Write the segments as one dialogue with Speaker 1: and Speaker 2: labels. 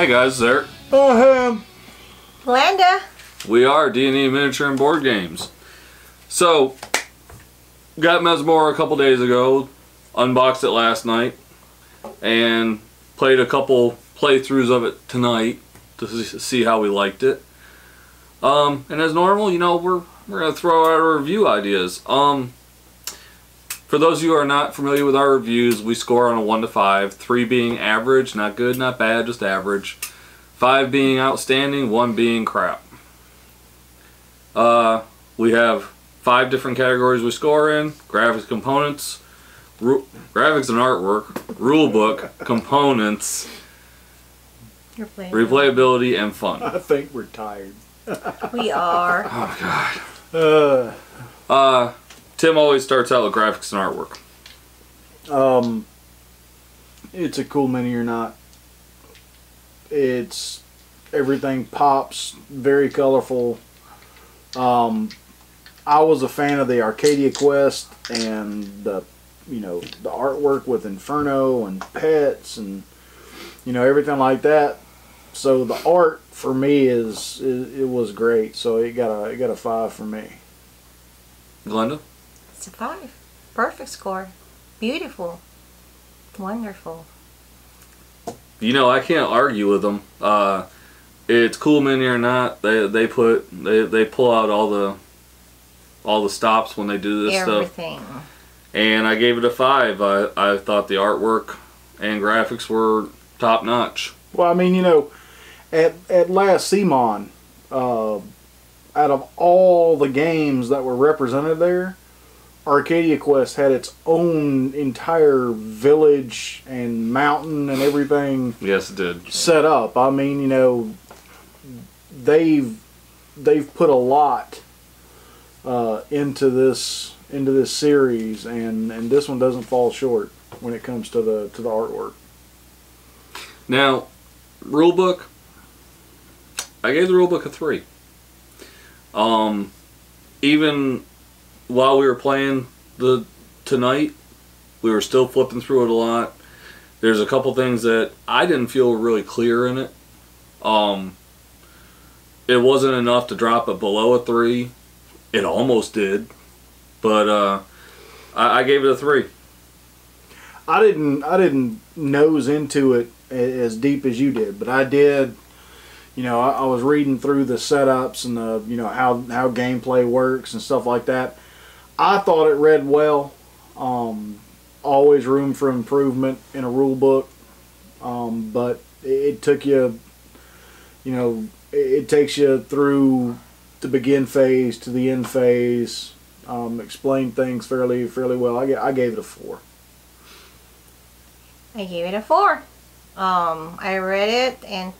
Speaker 1: Hey guys, there. Eric.
Speaker 2: Oh, him.
Speaker 3: Glenda.
Speaker 1: We are D&E Miniature and Board Games. So, got Masmorra a couple days ago, unboxed it last night, and played a couple playthroughs of it tonight to see how we liked it. Um, and as normal, you know, we're we're gonna throw out our review ideas. Um, for those of you who are not familiar with our reviews, we score on a 1 to 5, 3 being average, not good, not bad, just average, 5 being outstanding, 1 being crap. Uh, we have 5 different categories we score in, graphics components, graphics and artwork, rulebook, components, replayability, and fun.
Speaker 2: I think we're tired.
Speaker 3: we are.
Speaker 1: Oh, God.
Speaker 2: Uh,
Speaker 1: uh Tim always starts out with graphics and artwork.
Speaker 2: Um, it's a cool mini or not. It's everything pops, very colorful. Um, I was a fan of the Arcadia Quest and the, you know, the artwork with Inferno and pets and, you know, everything like that. So the art for me is, is it was great. So it got a it got a five for me.
Speaker 1: Glenda.
Speaker 3: It's a five. Perfect score. Beautiful. Wonderful.
Speaker 1: You know, I can't argue with them. Uh, it's cool mini or not. They they put they they pull out all the all the stops when they do this
Speaker 3: Everything.
Speaker 1: stuff. And I gave it a five. I I thought the artwork and graphics were top notch.
Speaker 2: Well, I mean, you know, at at last CMON, uh, out of all the games that were represented there, Arcadia Quest had its own entire village and mountain and everything.
Speaker 1: Yes, it did.
Speaker 2: Set up. I mean, you know, they've they've put a lot uh, into this into this series, and and this one doesn't fall short when it comes to the to the artwork.
Speaker 1: Now, rulebook. I gave the rulebook a three. Um, even while we were playing the tonight, we were still flipping through it a lot. There's a couple things that I didn't feel really clear in it. Um, it wasn't enough to drop it below a three. It almost did, but uh, I, I gave it a three.
Speaker 2: I didn't I didn't nose into it as deep as you did, but I did. You know, I, I was reading through the setups and the you know how how gameplay works and stuff like that I thought it read well. Um, always room for improvement in a rule book, um, but it, took you, you know, it, it, takes you through the begin phase to the end phase. Um, explained things fairly fairly well. I, I gave it a four.
Speaker 3: I gave it a four. Um, I read it and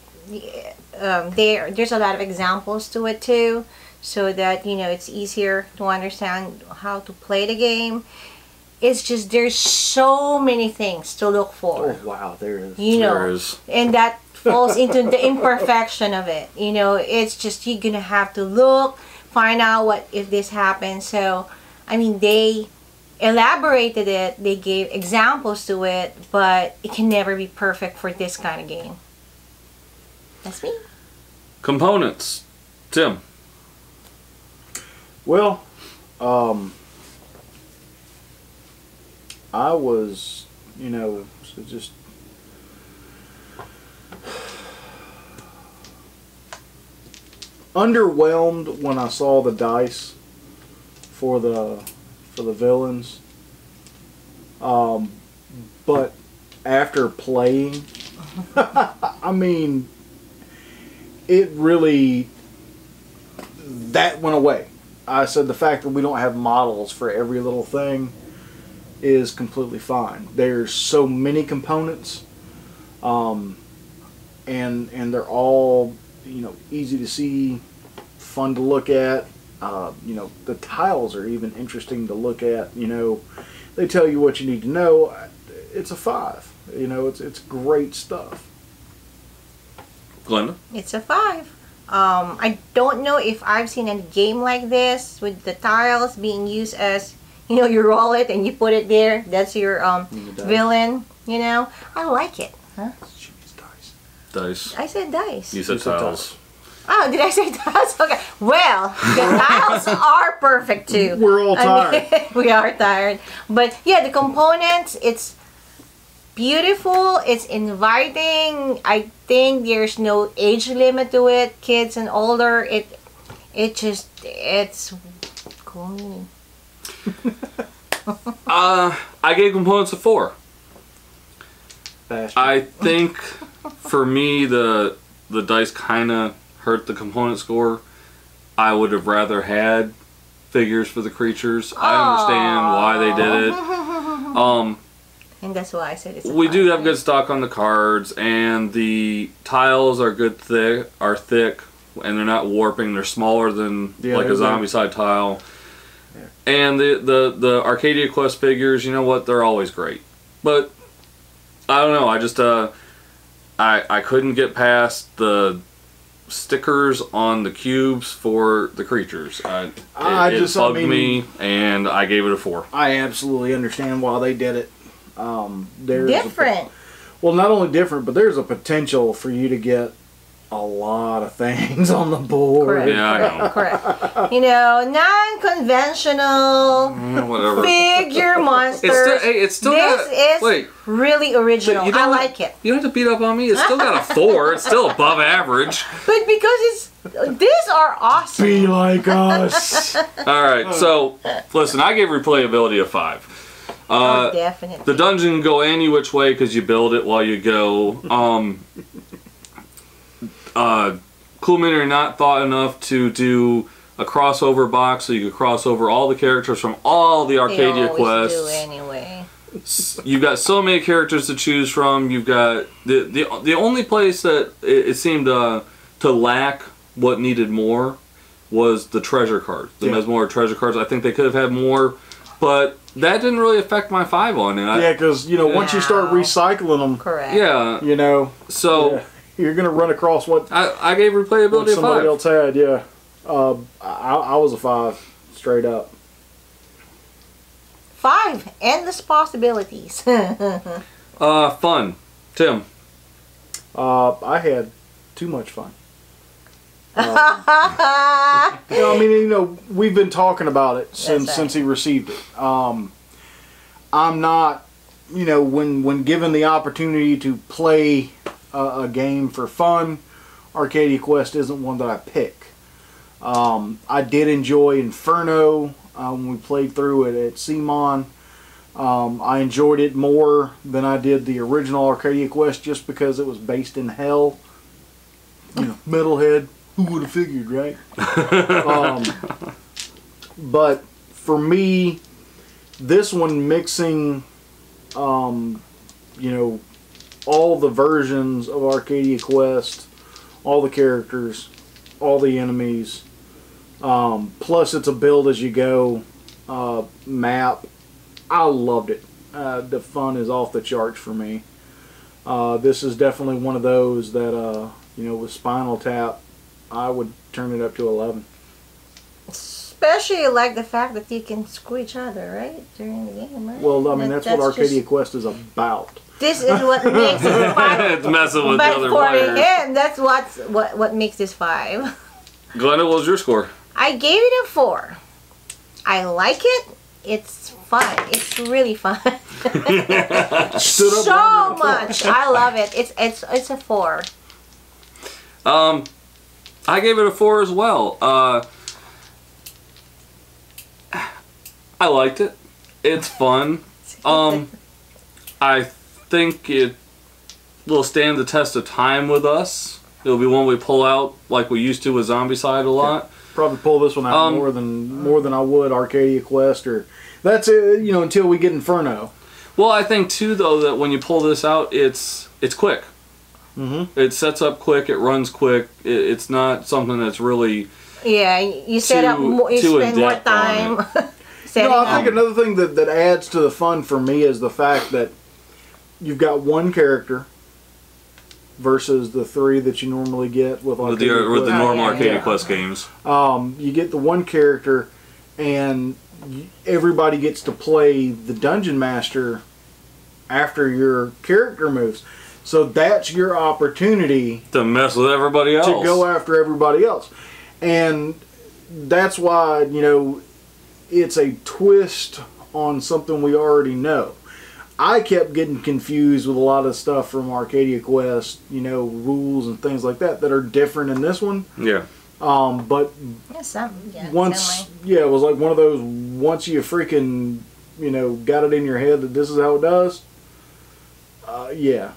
Speaker 3: um, there there's a lot of examples to it too so that you know it's easier to understand how to play the game. It's just there's so many things to look for.
Speaker 2: Oh wow there is.
Speaker 3: You know
Speaker 1: there is.
Speaker 3: and that falls into the imperfection of it. You know it's just you're gonna have to look find out what if this happens so i mean they elaborated it they gave examples to it but it can never be perfect for this kind of game. That's me.
Speaker 1: Components. Tim
Speaker 2: well, um, I was, you know, just underwhelmed when I saw the dice for the for the villains. Um, but after playing, I mean, it really that went away. I said the fact that we don't have models for every little thing is completely fine. There's so many components, um, and and they're all you know easy to see, fun to look at. Uh, you know the tiles are even interesting to look at. You know they tell you what you need to know. It's a five. You know it's it's great stuff.
Speaker 1: Glenda.
Speaker 3: It's a five. Um, I don't know if I've seen a game like this with the tiles being used as, you know, you roll it and you put it there. That's your um, villain, you know. I like it. Huh?
Speaker 1: Dice.
Speaker 3: I said dice.
Speaker 1: You said
Speaker 2: You said
Speaker 1: tiles.
Speaker 3: Oh, did I say tiles? Okay. Well, the tiles are perfect too.
Speaker 2: We're all
Speaker 3: I mean,
Speaker 2: tired.
Speaker 3: we are tired. But yeah, the components, it's beautiful. It's inviting. I think there's no age limit to it. Kids and older. It, it just, it's cool.
Speaker 1: Uh, I gave components a four.
Speaker 2: Bastard.
Speaker 1: I think for me the the dice kind of hurt the component score. I would have rather had figures for the creatures. I understand why they did it. Um,
Speaker 3: And that's why I said it's. A
Speaker 1: we do have good stock on the cards, and the tiles are good thick, are thick, and they're not warping. They're smaller than
Speaker 2: Yeah,
Speaker 1: like a
Speaker 2: they're
Speaker 1: Zombicide tile. And the, the the Arcadia Quest figures, you know what? They're always great, but I don't know. I just uh, I I couldn't get past the stickers on the cubes for the creatures. I, it,
Speaker 2: I
Speaker 1: it
Speaker 2: just- I
Speaker 1: bugged
Speaker 2: mean-
Speaker 1: me, and I gave it a four.
Speaker 2: I absolutely understand why they did it. Um, there's a-
Speaker 3: Different.
Speaker 2: well, not only different, but there's a potential for you to get a lot of things on the board.
Speaker 3: Correct.
Speaker 1: Yeah, I know.
Speaker 3: Correct. You know, non-conventional
Speaker 1: Mm, Whatever.
Speaker 3: figure monsters.
Speaker 1: It's still, hey, it's still
Speaker 3: this
Speaker 1: got,
Speaker 3: is
Speaker 1: wait.
Speaker 3: really original.
Speaker 1: You
Speaker 3: I
Speaker 1: don't
Speaker 3: like it.
Speaker 1: You don't have to beat up on me. It's still got a four. It's still above average.
Speaker 3: But because it's these are awesome.
Speaker 2: Be like us.
Speaker 1: All right. So listen, I gave replayability a five.
Speaker 3: Oh,
Speaker 1: Uh,
Speaker 3: definitely.
Speaker 1: the dungeon can go any which way because you build it while you go. Um, uh, Cool Mini or Not thought enough to do a crossover box so you could cross over all the characters from all the
Speaker 3: they
Speaker 1: Arcadia
Speaker 3: do
Speaker 1: quests.
Speaker 3: anyway.
Speaker 1: You've got so many characters to choose from. You've got the the, the only place that it, it seemed uh, to lack what needed more was the treasure cards, the
Speaker 2: Yeah.
Speaker 1: Masmorra treasure cards. I think they could have had more, but that didn't really affect my five on it. I,
Speaker 2: yeah, because you know once you start recycling them,
Speaker 3: Correct.
Speaker 1: yeah.
Speaker 2: you know,
Speaker 1: So
Speaker 2: yeah, you're gonna run across what,
Speaker 1: I, I gave
Speaker 2: what
Speaker 1: replayability a
Speaker 2: somebody
Speaker 1: five.
Speaker 2: else had. Yeah, uh, I, I was a five straight up.
Speaker 3: Five endless possibilities.
Speaker 1: Uh, fun. Tim.
Speaker 2: Uh, I had too much fun. You know, I mean, you know, we've been talking about it since
Speaker 3: right.
Speaker 2: since he received it. Um, I'm not, you know, when when given the opportunity to play a, a game for fun, Arcadia Quest isn't one that I pick. Um, I did enjoy Inferno uh, when we played through it at CMON. Um, I enjoyed it more than I did the original Arcadia Quest just because it was based in hell. You know, metalhead. Who would have figured, right? um, but for me, this one mixing, um, you know, all the versions of Arcadia Quest, all the characters, all the enemies, um, plus it's a build as you go uh, map. I loved it. Uh, the fun is off the charts for me. Uh, this is definitely one of those that, uh, you know, with Spinal Tap, I would turn it up to 11.
Speaker 3: Especially like the fact that you can screw each other, right? During the game, right?
Speaker 2: Well, I mean,
Speaker 3: That-
Speaker 2: that's, what Arcadia
Speaker 3: just-
Speaker 2: Quest is about.
Speaker 3: this is what makes it five.
Speaker 1: it's messing with the other
Speaker 3: for
Speaker 1: players.
Speaker 3: him, that's what's, what what makes this five.
Speaker 1: Glenda, what was your score?
Speaker 3: I gave it a four. I like it. It's fun. It's really fun.
Speaker 2: Stood up
Speaker 3: so much. I love it. It's it's it's a four.
Speaker 1: Um, I gave it a four as well. Uh, I liked it. It's fun. Um, I think it will stand the test of time with us. It'll be one we pull out like we used to with Zombicide a lot.
Speaker 2: Probably pull this one out
Speaker 1: Um,
Speaker 2: more than more than I would Arcadia Quest or that's it. You know, until we get Inferno.
Speaker 1: Well, I think too though that when you pull this out, it's it's quick.
Speaker 2: Mm-hmm.
Speaker 1: It sets up quick. It runs quick. It, it's not something that's really
Speaker 3: Yeah, you set up more. You spend more time. setting
Speaker 2: No, I think
Speaker 3: up.
Speaker 2: another thing that, that adds to the fun for me is the fact that you've got one character versus the three that you normally get with
Speaker 1: with the,
Speaker 2: Arcadia
Speaker 1: with the
Speaker 2: Quest.
Speaker 1: normal
Speaker 3: yeah,
Speaker 1: Arcadia
Speaker 3: yeah.
Speaker 1: Quest games.
Speaker 2: um, you get the one character and everybody gets to play the dungeon master after your character moves So that's your opportunity
Speaker 1: To mess with everybody else.
Speaker 2: to go after everybody else. And that's why, you know, it's a twist on something we already know. I kept getting confused with a lot of stuff from Arcadia Quest, you know, rules and things like that that are different in this one.
Speaker 1: Yeah.
Speaker 2: Um, but
Speaker 3: Yeah, some, yeah,
Speaker 2: once,
Speaker 3: some
Speaker 2: yeah, it was like one of those once you freaking, you know, got it in your head that this is how it does. Uh, yeah,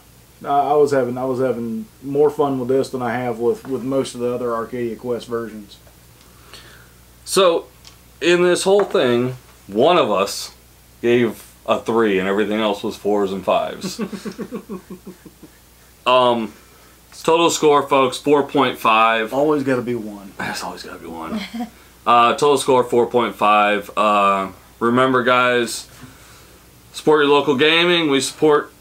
Speaker 2: I, I was having I was having more fun with this than I have with with most of the other Arcadia Quest versions.
Speaker 1: So, in this whole thing, one of us gave a three, and everything else was fours and fives. um, total score, folks, four point five.
Speaker 2: Always got to be one.
Speaker 1: That's always got to be one. uh, total score, four point five. Uh, remember, guys, support your local gaming. We support.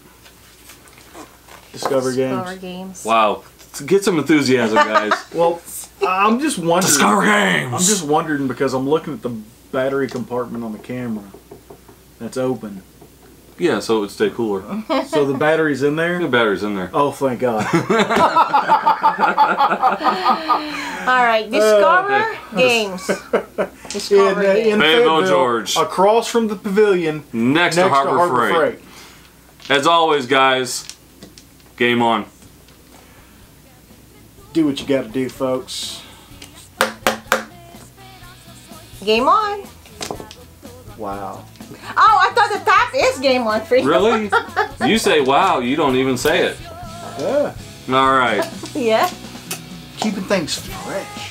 Speaker 2: Discovery
Speaker 3: Discover
Speaker 2: games.
Speaker 3: games.
Speaker 1: Wow, get some enthusiasm, guys.
Speaker 2: Well, I'm just wondering.
Speaker 1: Discover games.
Speaker 2: I'm just wondering because I'm looking at the battery compartment on the camera. That's open.
Speaker 1: yeah, so it would stay cooler.
Speaker 2: So the battery's in there?
Speaker 1: The
Speaker 2: there.
Speaker 1: battery's in there.
Speaker 2: Oh, thank God.
Speaker 3: All right, discover games. Discover
Speaker 2: In, uh, in
Speaker 3: games.
Speaker 1: Fayetteville,
Speaker 2: Fayetteville,
Speaker 1: George.
Speaker 2: across from the pavilion,
Speaker 1: Next,
Speaker 2: next
Speaker 1: to Harbor, Freight. As always, guys, game on.
Speaker 2: Do what you got to do, folks.
Speaker 3: Game on.
Speaker 2: Wow.
Speaker 3: Oh, I thought the top is game on for you.
Speaker 1: Really? you say wow, you don't even say it.
Speaker 2: Yeah.
Speaker 1: All right.
Speaker 3: yeah.
Speaker 2: Keeping things fresh.